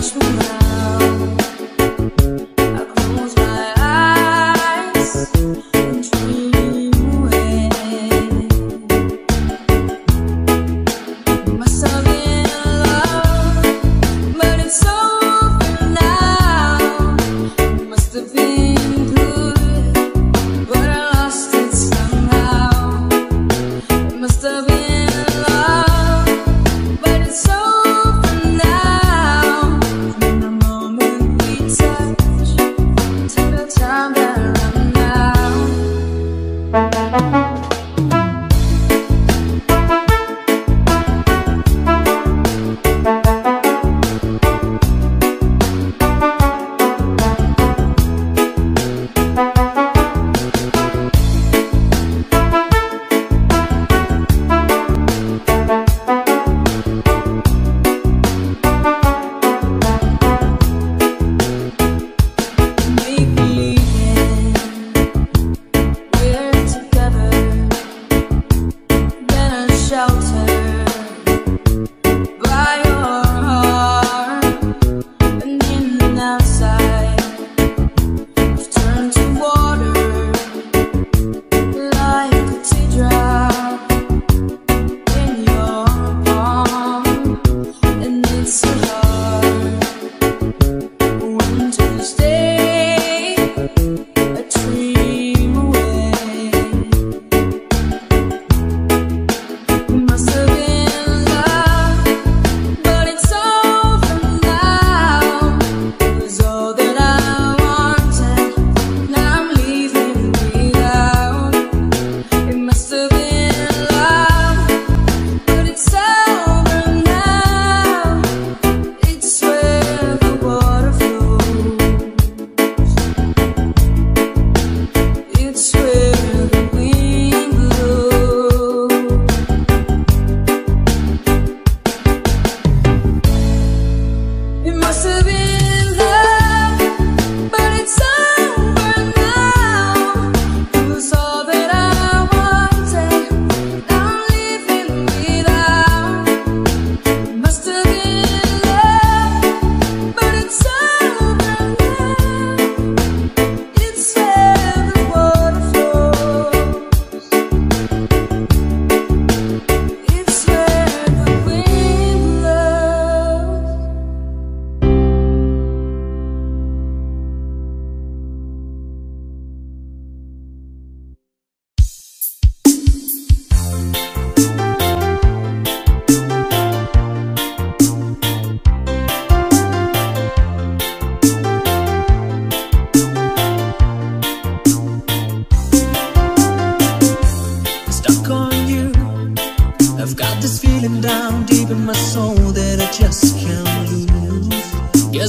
出来。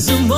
On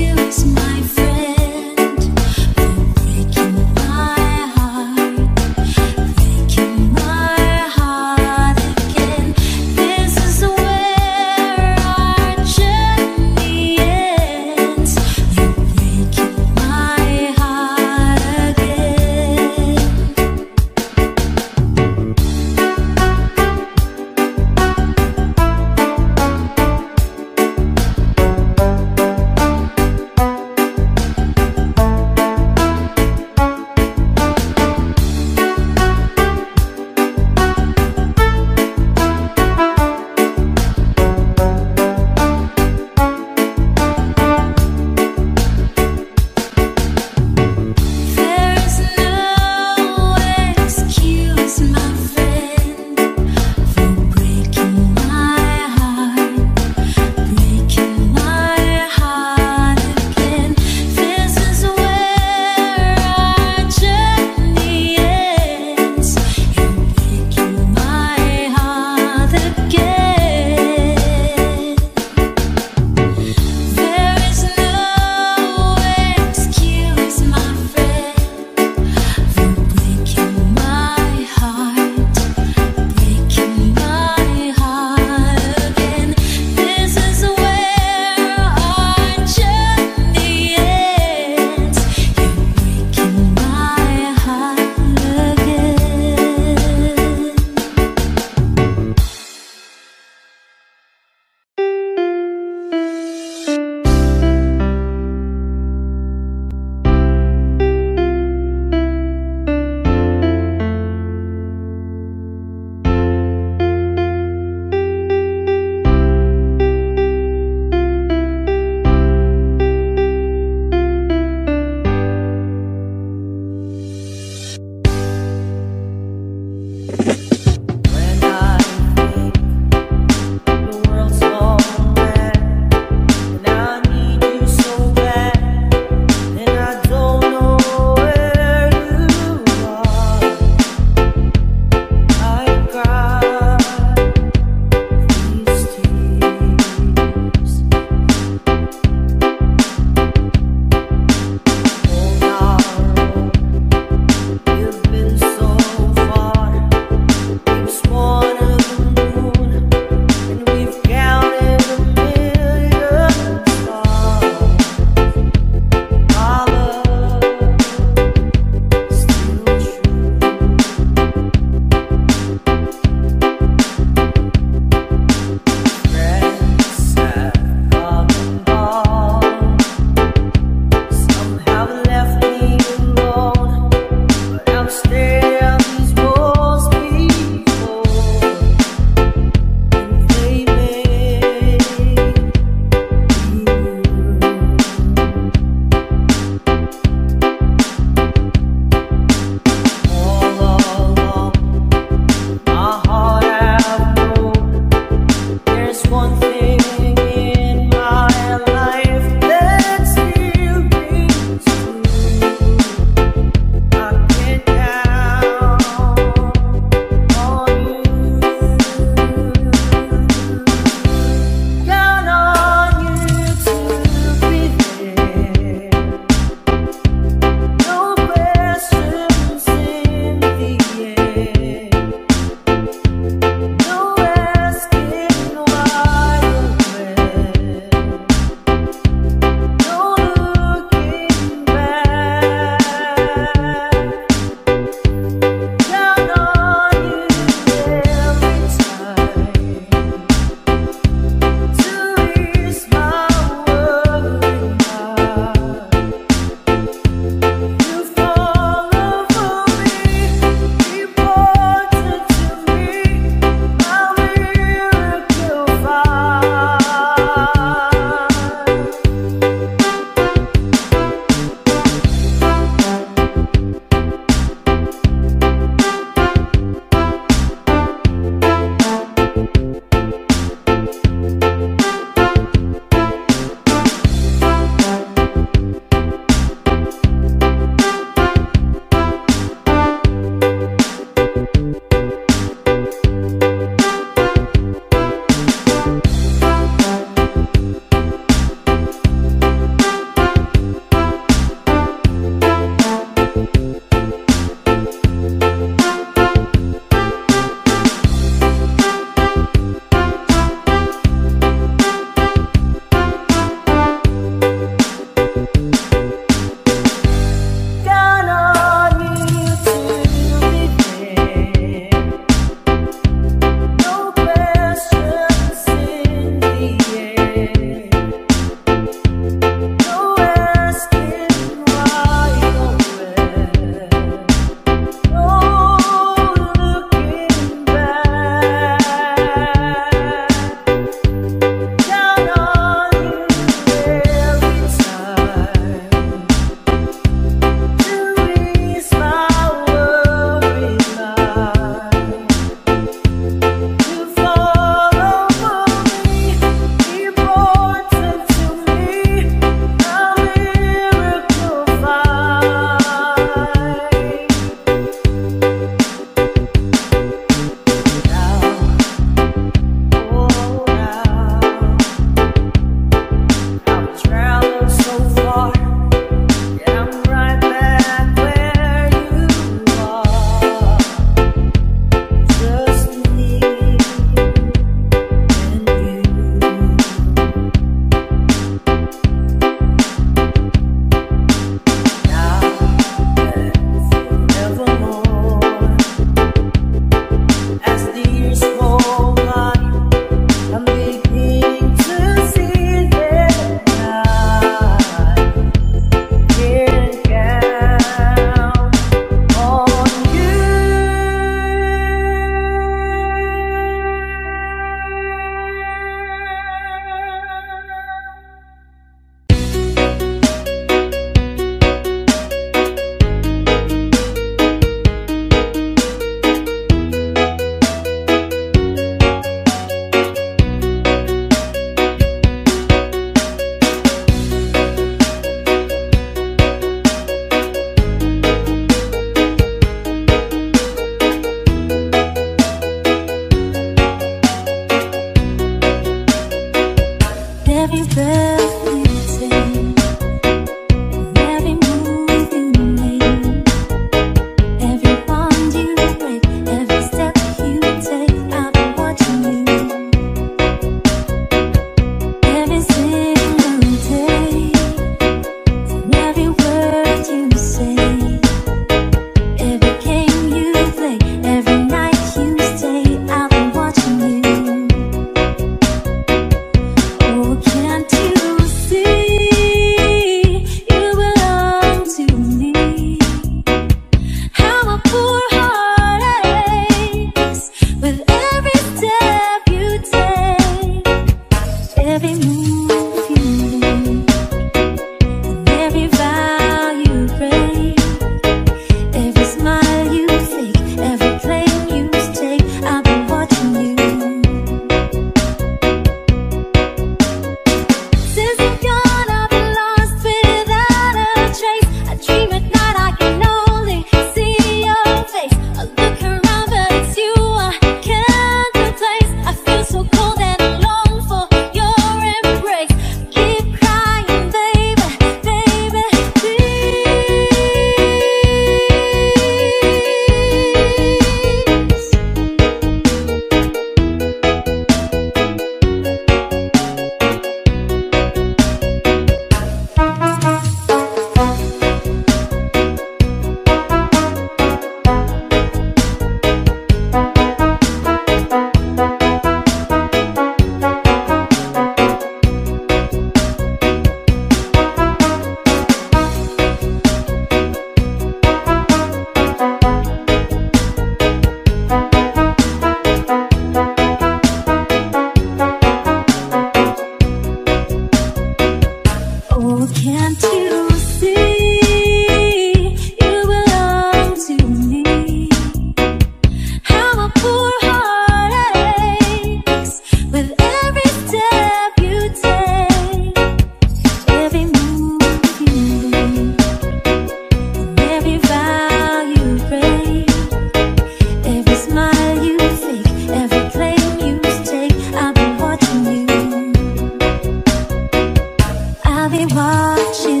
给我翅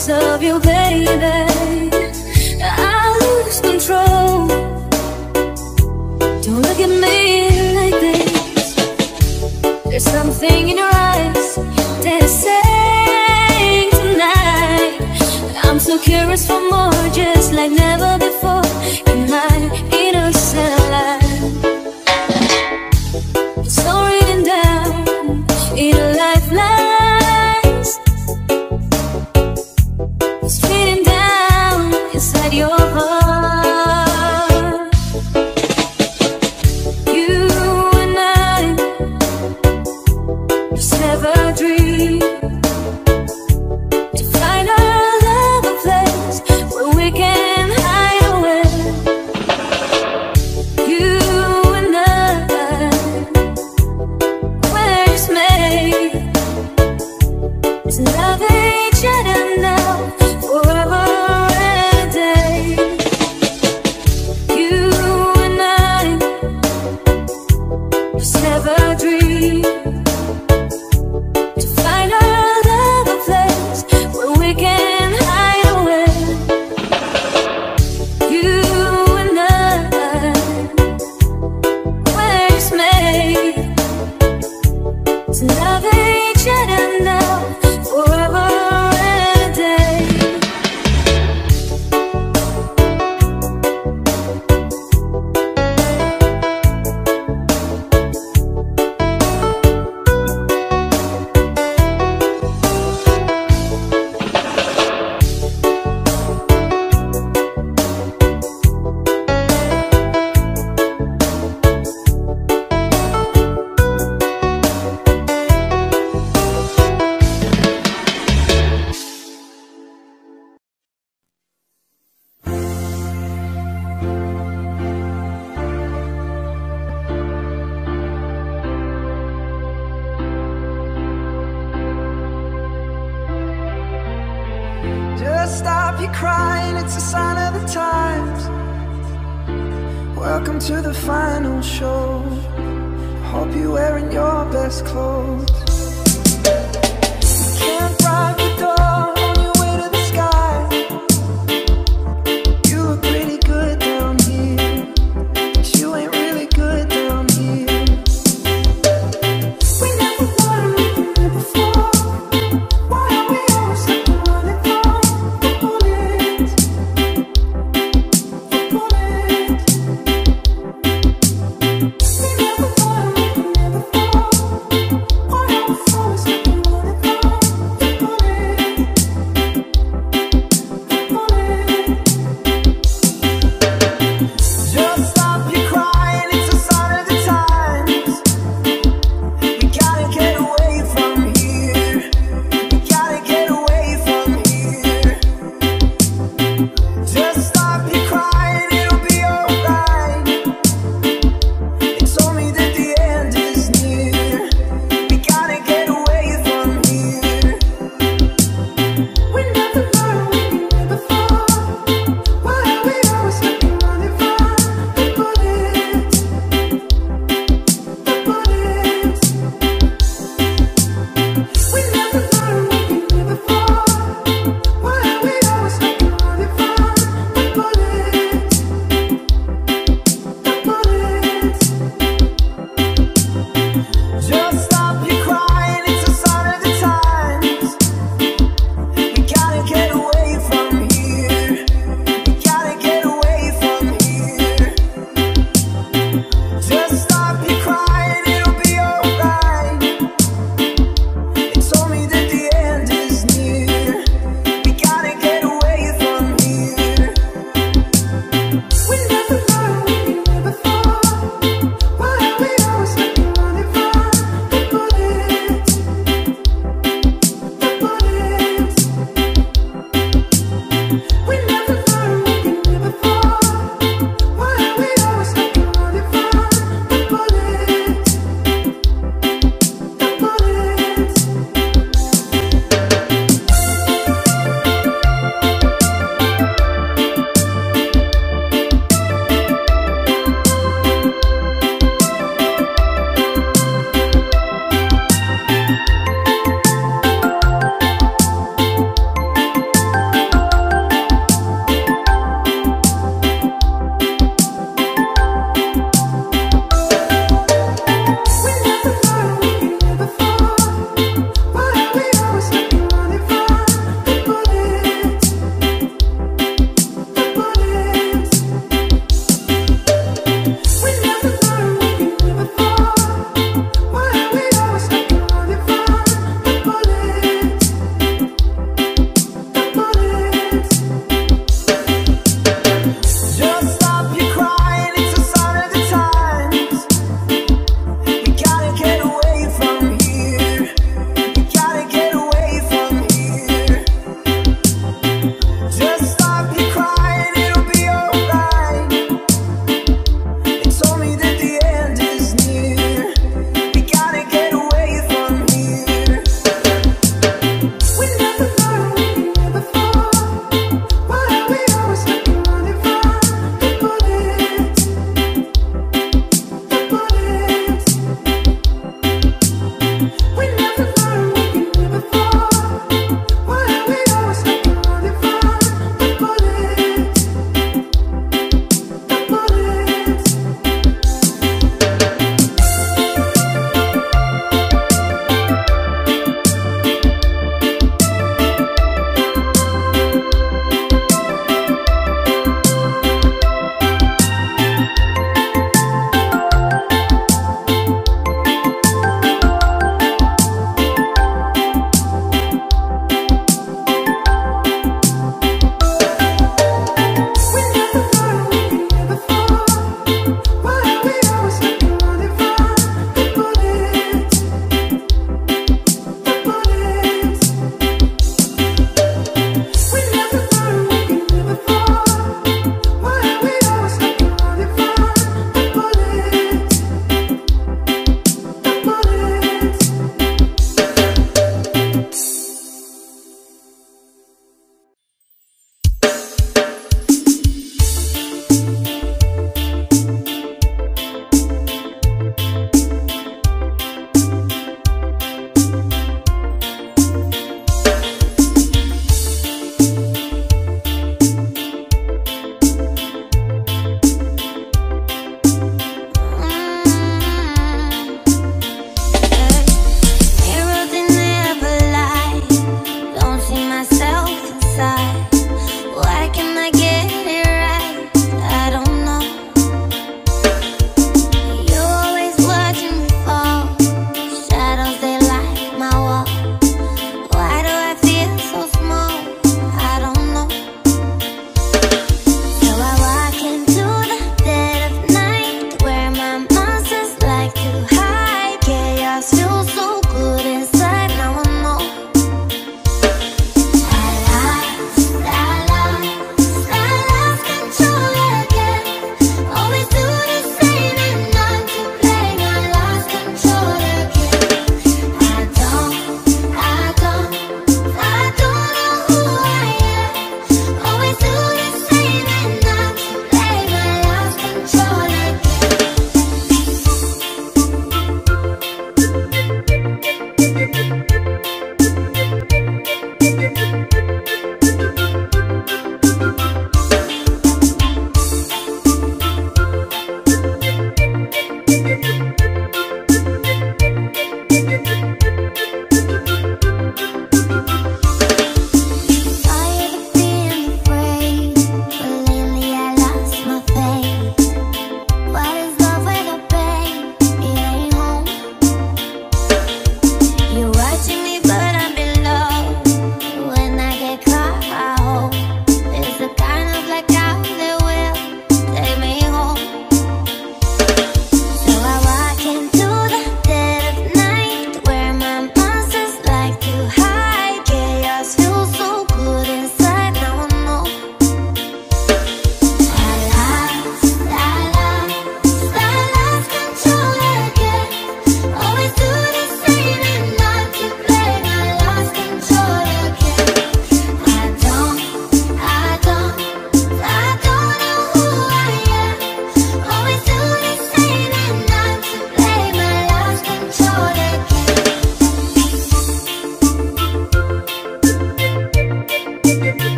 because of you, baby. I lose control. Don't look at me like this. There's something in your eyes that's saying tonight. I'm so curious for more, just like never before in my innocence.